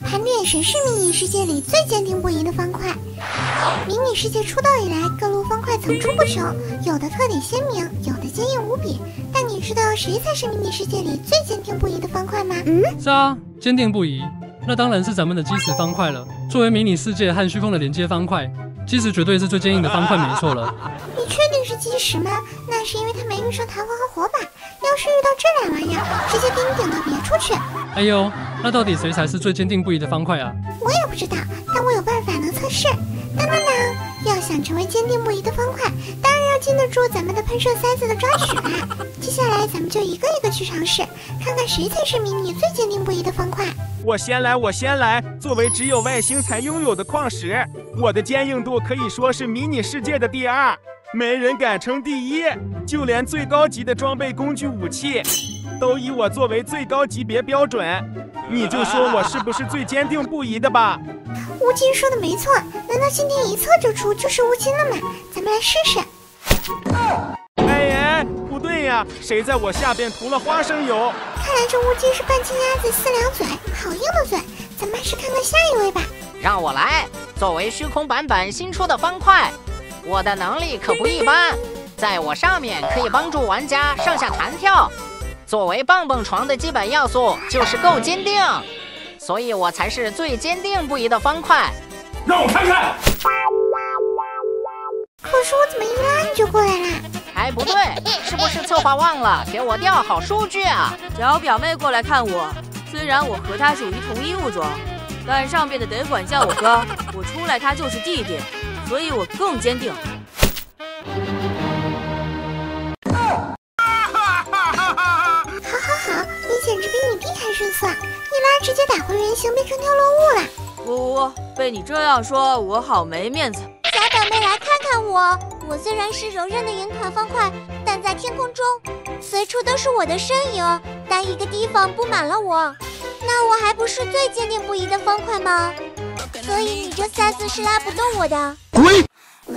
盘点谁是迷你世界里最坚定不移的方块。迷你世界出道以来，各路方块层出不穷，有的特点鲜明，有的坚硬无比。但你知道谁才是迷你世界里最坚定不移的方块吗？嗯，是啊，坚定不移，那当然是咱们的基石方块了。作为迷你世界和虚空的连接方块，基石绝对是最坚硬的方块，没错了。你确定是基石吗？那是因为它没遇上弹簧和火把。要是遇到这俩玩意儿，直接给你顶到别处去。哎呦，那到底谁才是最坚定不移的方块啊？我也不知道，但我有办法能测试。当当当！要想成为坚定不移的方块，当然要经得住咱们的喷射塞子的抓取吧。接下来咱们就一个一个去尝试，看看谁才是迷你最坚定不移的方块。我先来，我先来。作为只有外星才拥有的矿石，我的坚硬度可以说是迷你世界的第二，没人敢称第一。就连最高级的装备、工具、武器，都以我作为最高级别标准。你就说我是不是最坚定不移的吧？乌金说的没错，难道今天一测就出就是乌金了吗？咱们来试试。哎哎，不对呀，谁在我下边涂了花生油？看来这乌鸡是半斤鸭子四两嘴，好硬的嘴。咱们还是看看下一位吧。让我来，作为虚空版本新出的方块，我的能力可不一般，在我上面可以帮助玩家上下弹跳。作为蹦蹦床的基本要素就是够坚定。所以我才是最坚定不移的方块。让我看看。可是我怎么一拉你就过来了？哎，不对，是不是策划忘了给我调好数据啊？叫表妹过来看我。虽然我和她属于同一物种，但上边的得管叫我哥，我出来他就是弟弟，所以我更坚定。一拉直接打回原形，变成跳落物了。呜呜，被你这样说，我好没面子。小表妹来看看我，我虽然是柔韧的银团方块，但在天空中随处都是我的身影。但一个地方布满了我，那我还不是最坚定不移的方块吗？所以你这三次是拉不动我的。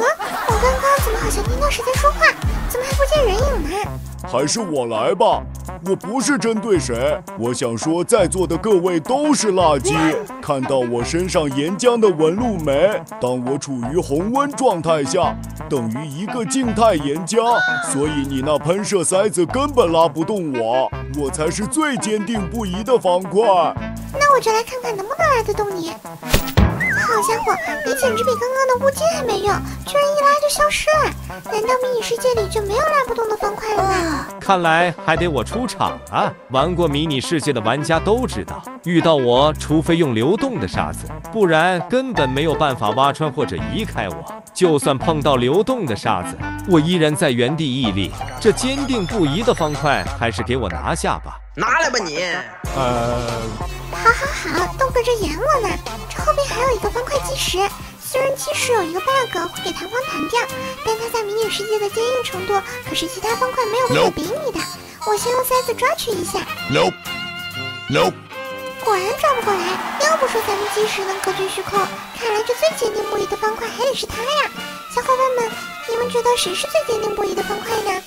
啊，我刚刚怎么好像听到谁在说话？怎么还不见人影呢？还是我来吧，我不是针对谁，我想说在座的各位都是垃圾。看到我身上岩浆的纹路没？当我处于红温状态下，等于一个静态岩浆，所以你那喷射塞子根本拉不动我，我才是最坚定不移的方块。那我就来看看能不能拉得动你。好家伙，你简直比刚刚的乌金还没用，居然一拉就消失了！难道迷你世界里就没有拉不动的方块了吗？看来还得我出场啊！玩过迷你世界的玩家都知道，遇到我，除非用流动的沙子，不然根本没有办法挖穿或者移开我。就算碰到流动的沙子，我依然在原地屹立。这坚定不移的方块，还是给我拿下吧！拿来吧你！呃，这演我呢。这后面还有一个方块计时，虽然计时有一个 bug 会给弹簧弹掉，但它在迷你世界的坚硬程度可是其他方块没有办法比拟的。我先用塞子抓取一下。Nope，Nope。果然抓不过来。要不说咱们计时能隔绝虚空，看来这最坚定不移的方块还得是它呀。小伙伴们，你们觉得谁是最坚定不移的方块呢？